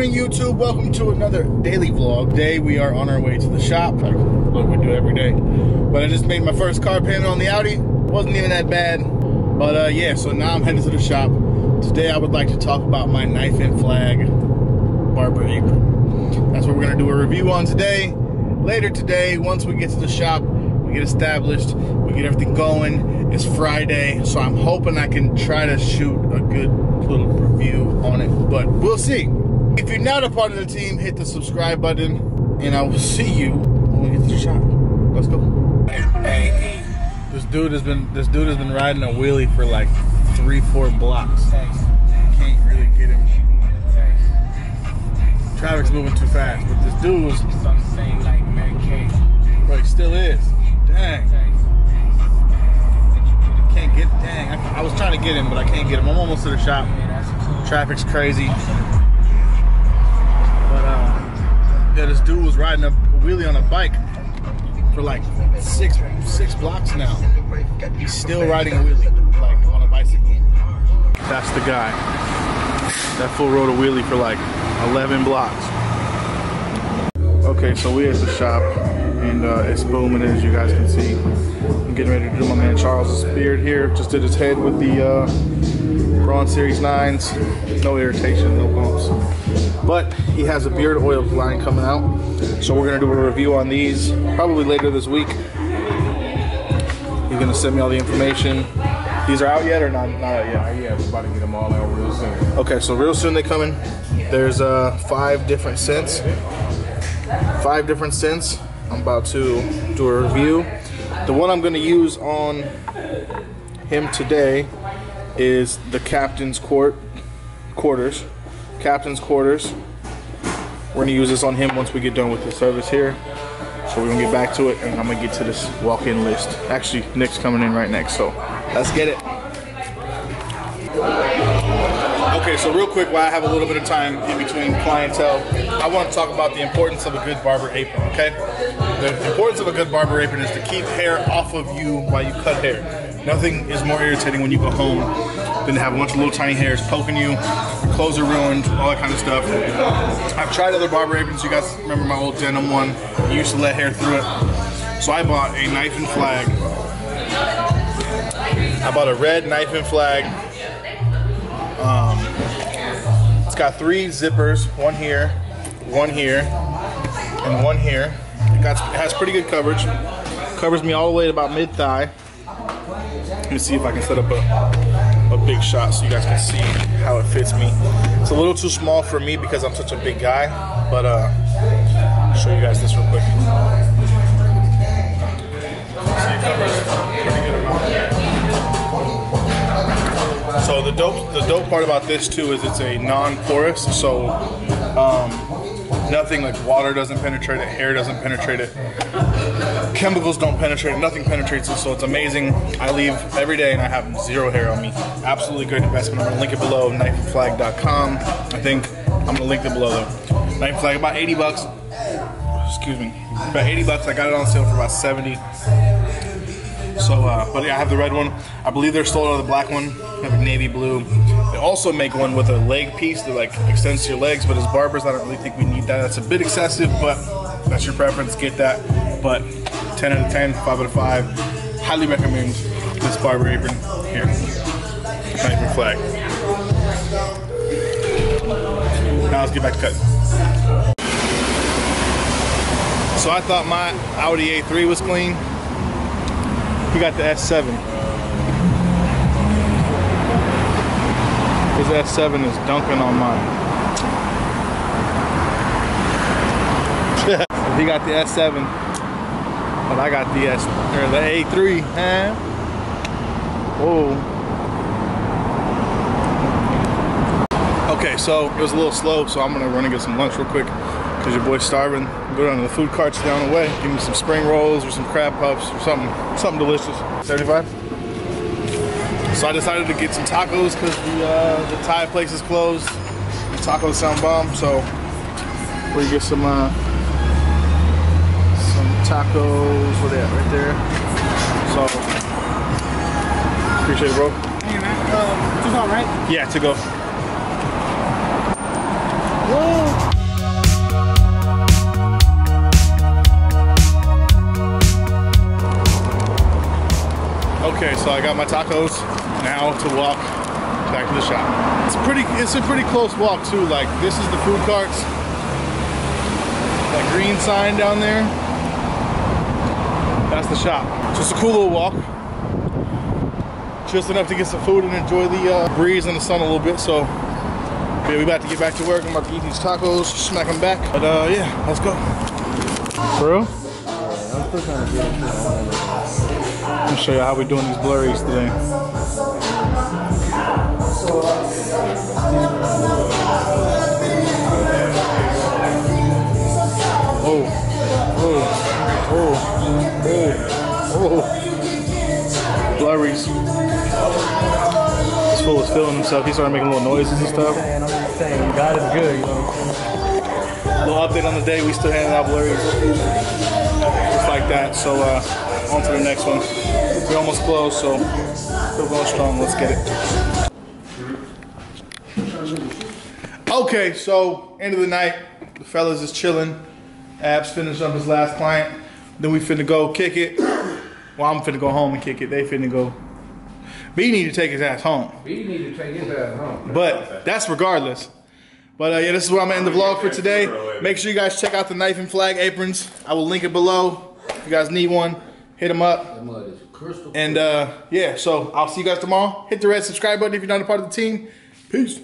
morning, YouTube. Welcome to another daily vlog. Today we are on our way to the shop, like we do every day. But I just made my first car payment on the Audi. Wasn't even that bad. But uh, yeah, so now I'm heading to the shop. Today I would like to talk about my knife and flag barber apron. That's what we're gonna do a review on today. Later today, once we get to the shop, we get established, we get everything going. It's Friday, so I'm hoping I can try to shoot a good little review on it, but we'll see. If you're not a part of the team, hit the subscribe button, and I will see you when we get to the shop. Let's go. This dude has been this dude has been riding a wheelie for like three, four blocks. Can't really get him. Traffic's moving too fast, but this dude was, but he still is. Dang. Can't get, dang. I, I was trying to get him, but I can't get him. I'm almost to the shop. Traffic's crazy. Yeah, this dude was riding a wheelie on a bike for like six six blocks now. He's still riding a wheelie, like on a bicycle. That's the guy. That fool rode a wheelie for like 11 blocks. Okay, so we at the shop, and uh, it's booming as you guys can see. I'm getting ready to do my man Charles's beard here. Just did his head with the uh, Braun Series 9s. No irritation, no bumps. But he has a beard oil line coming out. So we're gonna do a review on these probably later this week. He's gonna send me all the information. These are out yet or not, not out yet? Yeah, we're about to get them all out real soon. Okay, so real soon they coming. There's uh, five different scents. Five different scents. I'm about to do a review. The one I'm gonna use on him today is the captain's court quarters. Captain's quarters. We're gonna use this on him once we get done with the service here. So we're gonna get back to it and I'm gonna get to this walk-in list. Actually, Nick's coming in right next, so let's get it. Okay, so real quick, while I have a little bit of time in between clientele, I want to talk about the importance of a good barber apron, okay? The importance of a good barber apron is to keep hair off of you while you cut hair. Nothing is more irritating when you go home than to have a bunch of little tiny hairs poking you, clothes are ruined, all that kind of stuff. I've tried other barber aprons. You guys remember my old denim one? You used to let hair through it. So I bought a knife and flag. I bought a red knife and flag um, it's got three zippers, one here, one here, and one here. It, got, it has pretty good coverage. Covers me all the way to about mid thigh. Let me see if I can set up a, a big shot so you guys can see how it fits me. It's a little too small for me because I'm such a big guy, but uh, I'll show you guys this real quick. So the dope, the dope part about this too is it's a non-porous, so um, nothing like water doesn't penetrate it, hair doesn't penetrate it, chemicals don't penetrate it, nothing penetrates it. So it's amazing. I leave every day and I have zero hair on me. Absolutely great investment. I'm gonna link it below, knifeandflag.com. I think I'm gonna link it below though. Knife flag about 80 bucks. Excuse me, about 80 bucks. I got it on sale for about 70. So, uh, but yeah, I have the red one. I believe they're sold out of the black one. Have a navy blue. They also make one with a leg piece that like extends to your legs, but as barbers, I don't really think we need that. That's a bit excessive, but that's your preference. Get that. But 10 out of 10, 5 out of 5. Highly recommend this barber apron here. Knife and flag. Now let's get back to cutting. So I thought my Audi A3 was clean. He got the S7. His S7 is dunking on mine. he got the S7, but I got the S or the A3. Huh? Whoa. Okay, so it was a little slow, so I'm gonna run and get some lunch real quick because your boy's starving. Go down to the food carts down the way. Give me some spring rolls or some crab puffs or something, something delicious. 75. So I decided to get some tacos because the uh, the Thai place is closed. The tacos sound bomb, so we're get some uh, some tacos. Where they at? Right there. So appreciate it, bro. Hey man, uh, just all right. Yeah, to go. Okay, so I got my tacos now to walk back to the shop. It's pretty it's a pretty close walk too. Like this is the food carts. That green sign down there. That's the shop. Just a cool little walk. Just enough to get some food and enjoy the uh, breeze and the sun a little bit. So yeah, we about to get back to work. I'm about to eat these tacos, smack them back. But uh, yeah, let's go. Bro? Let me show you how we're doing these blurries today. Oh, oh, oh, oh, oh. Blurries. This fool was feeling himself. He started making little noises and stuff. I'm saying, God is good, you know. Little update on the day. We still handing out blurries. Just like that. So uh, on to the next one. We almost closed, so still going strong. Let's get it. Okay, so end of the night. The fellas is chilling. Abs finished up his last client. Then we finna go kick it. Well, I'm finna go home and kick it. They finna go. B need to take his ass home. We need to take his ass home. But that's regardless. But uh, yeah, this is where I'm gonna end the vlog for today. Make sure you guys check out the knife and flag aprons. I will link it below. If you guys need one, hit them up. And uh, yeah, so I'll see you guys tomorrow. Hit the red subscribe button if you're not a part of the team. Peace.